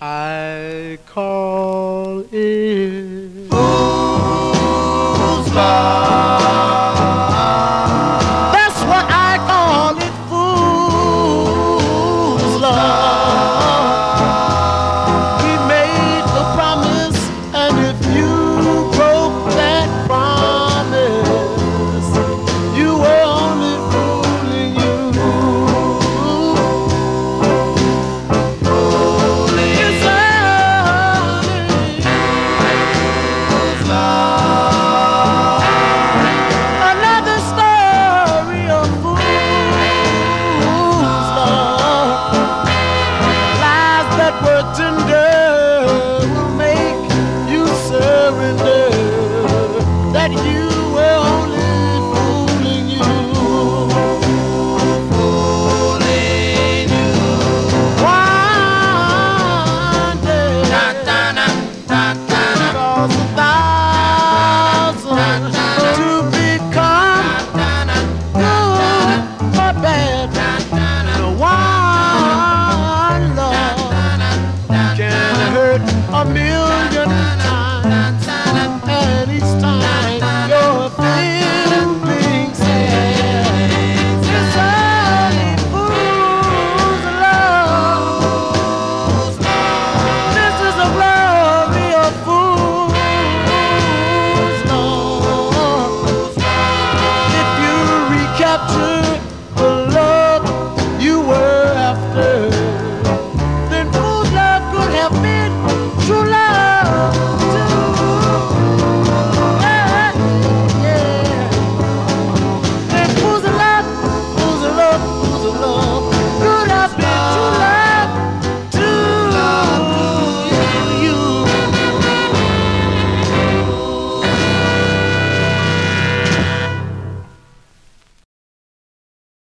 I call it Fool's Lies recapture the